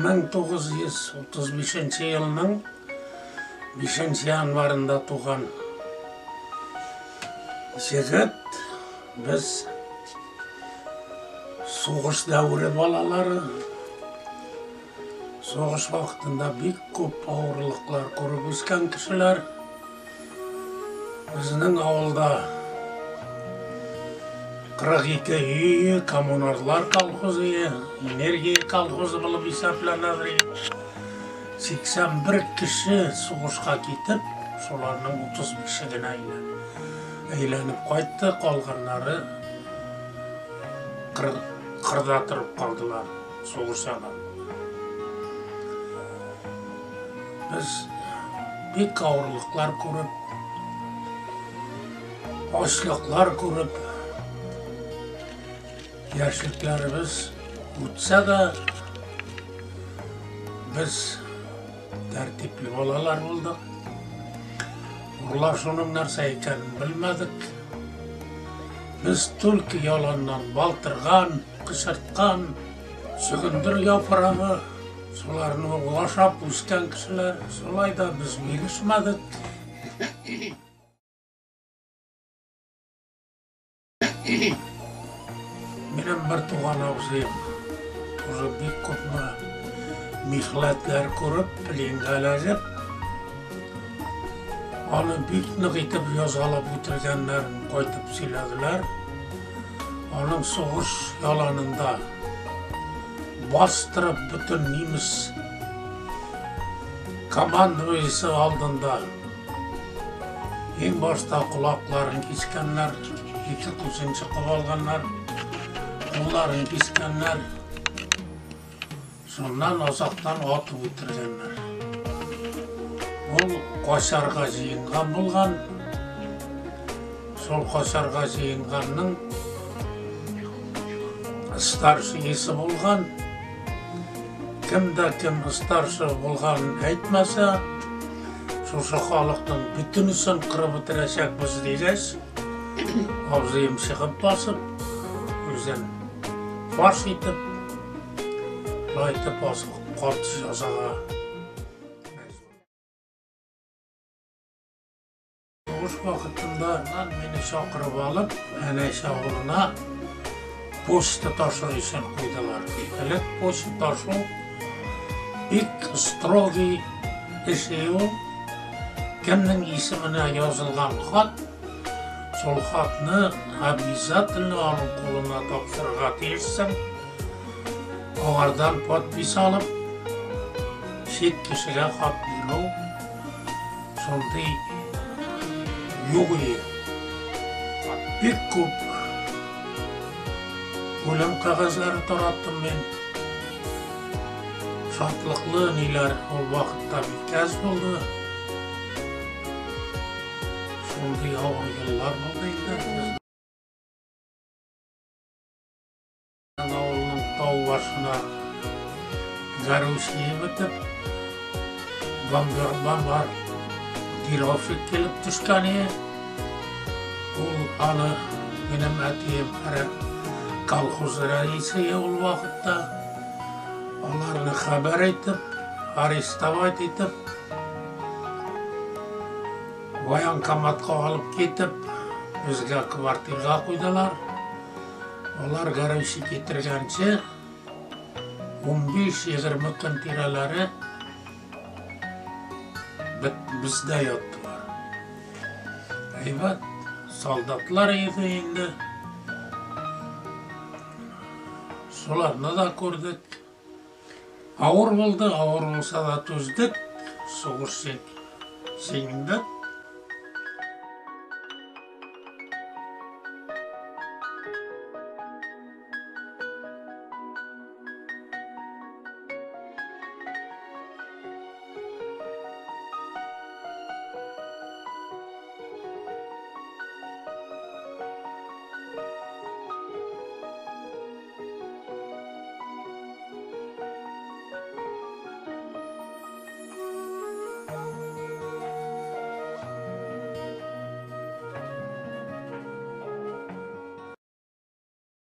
1935 жылының 5 январында туған жігіт біз соғыс дәуірі балалары соғыс уақытында бек көп ауырлықлар көріп өскен кісілер біздің ауылда қырық екі үй коммунарлар колхозы энергия колхозы болып сексен бір кіші соғысқа кетіп солардың отыз бесі ғана айленіп қайтты қалғандары қырда тұрып қалдылар соғысадан біз бек ауырлықлар көріп ашлықлар көріп яшіліктеріміз өтсе де біз тәртіплі балалар болдық ұрлашуның нәрсе екенін білмедік біз түлкі яланнан балтырған қышыртқан сүгіндір япырағы соларын оңашап өскен кісілер солай да біз үйресмедік менің бір туған абзиым уже бек көп михләтләр көріп пленгәләжеп аны бик нык итеп язалап үтергәннәрен кайтып сөйләделәр аның соғыш яланында бастырып бүтін неміс командуесі алдында ең башта құлақларын кескеннер екі күзін қылып алғандар қолдарын кескеннер сонан азақтан атып өлтіргеннер ол қошарға жиынған болған сол қошарға жиынғанның старшиесі болған кімді кім старшы болғанын айтмаса шошы халықтың бүтінісін қырып бітірешекпіз дегеш абзиым шығып басып өзен фарш етіп айтып басып қатты жазаға соғыс уақытында мені шақырып алып әнәш ауылына почта ташу үшін қойдылар элек почта ташу бик строгий ол кімнің есіміне жазылған хат сол хатны обязательно оның қолына тапсырға тиіссің оңардан подпись алып шет кішіге хат беру сондай еді бек көп өлім қағаздары тараттым мен шатлықлы нелер ол уақытта бек аз болды. Ауыр жылдар болды енді ауылының тау басына гарушие бітіп бомбар гировщик келіп түскен ол аны менің әкем әрі колхоз рәисі ол уақытта оларны хабар етіп арестовать етіп военкоматқа алып кетіп бізге квартираға қойдылар олар гаражи кетіргенше он беш жиырма күн тиралары бізде яттылар әйбат солдатлар еді енді. Соларны да көрдік. Ауыр болды ауыр болса да төздік. Соғыс жеңдік